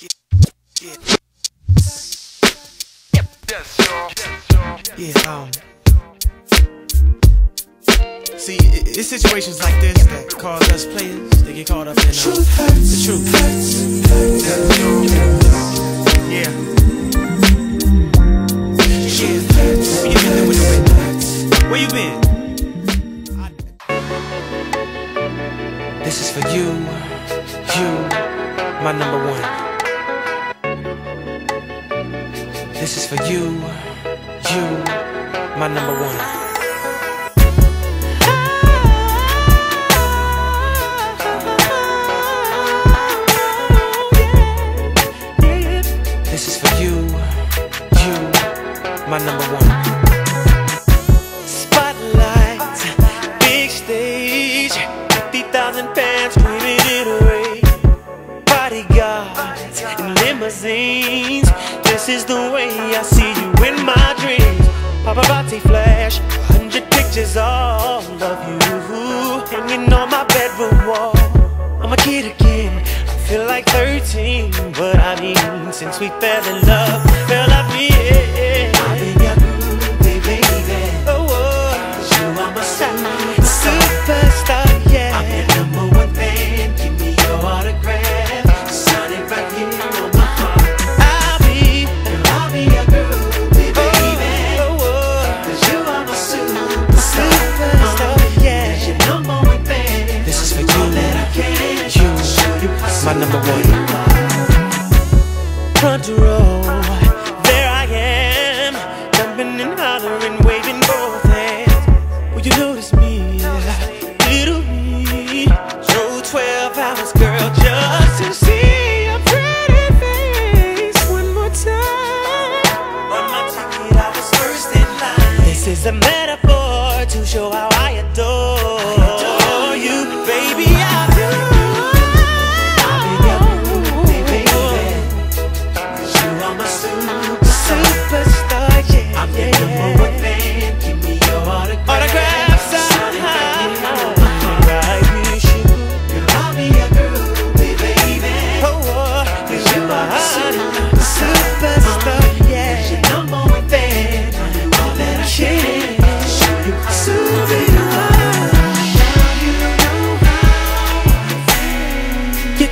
Yeah, um. See, it's situations like this that cause us players to get caught up in uh, the truth. Yeah. Yeah. What you been doing? Where you been? This is for you, you, my number one. This is for you, you, my number one. This is for you, you, my number one. Spotlight, big stage, 50,000 fans screaming in a rain. Bodyguards and limousines. This is the Paparazzi flash, hundred pictures all of you hanging on my bedroom wall. I'm a kid again. I feel like 13, but I mean, since we fell in love, my number one.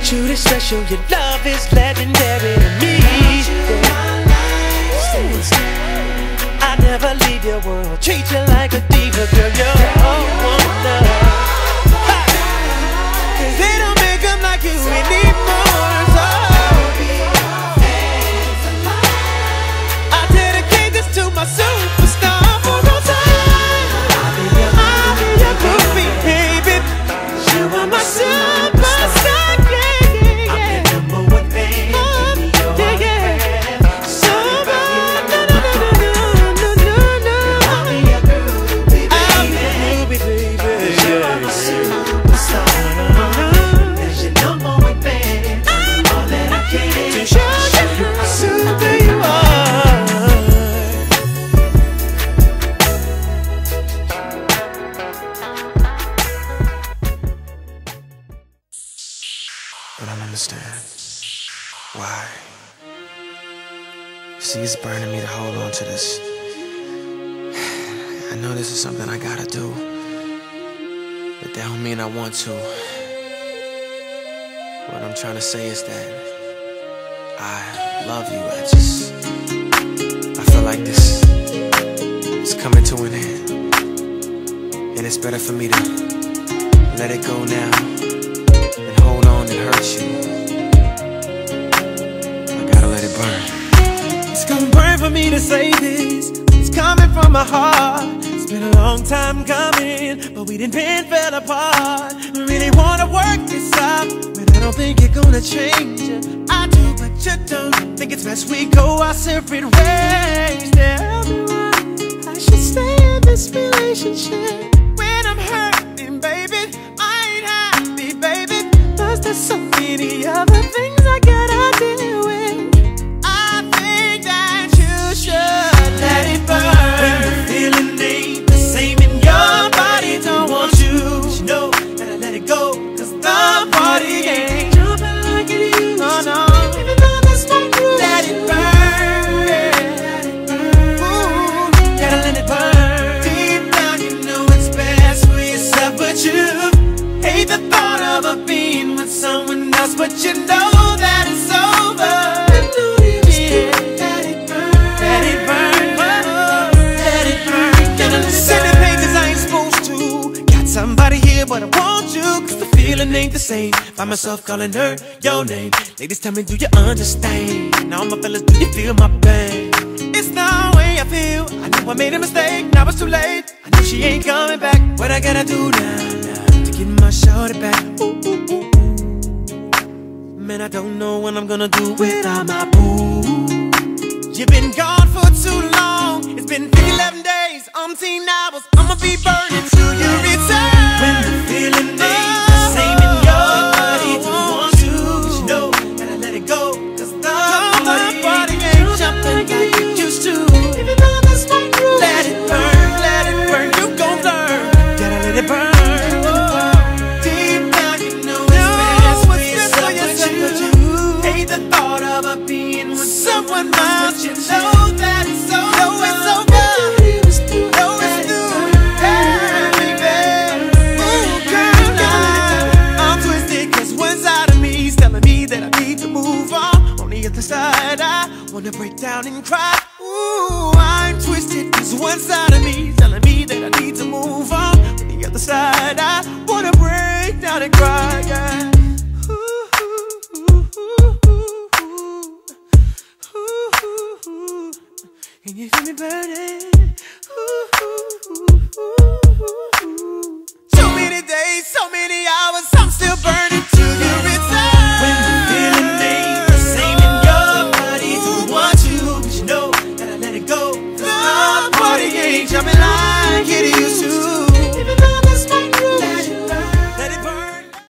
You're special. Your love is legendary to me. I never leave your world. Treat you like a diva, girl. You're See, it's burning me to hold on to this. I know this is something I gotta do, but that don't mean I want to. What I'm trying to say is that I love you. I just, I feel like this is coming to an end, and it's better for me to let it go now and hold on and hurt you. I gotta let it burn. It's gonna burn for me to say this. It's coming from my heart. It's been a long time coming, but we didn't been fell apart. I really wanna work this out, but I don't think you're gonna change it. I do, but you don't. Think it's best we go our separate ways. Tell me why I should stay in this relationship when I'm hurting, baby. I ain't happy, baby. Plus, there's so many other things I gotta but you know that it's over. Yeah. Let it burn. Let it burn. Let it burn. Send me pain cause I ain't supposed to. Got somebody here, but I want you. Cause the feeling ain't the same. Find myself calling her your name. Ladies, tell me, do you understand? Now, my fellas, do you feel my pain? It's the way I feel. I know I made a mistake, now it's too late. I know she ain't coming back. What I gotta do now, now to get my shorty back? Ooh, ooh, ooh, ooh. Man, I don't know what I'm gonna do without my boo. You've been gone for too long. It's been 11 days, umpteen hours. I'ma be burning Wanna break down and cry. Ooh, I'm twisted 'cause one side of me telling me that I need to move on. On the other side, I wanna break down and cry. Yeah. Ooh, ooh, ooh. Can you feel me burning?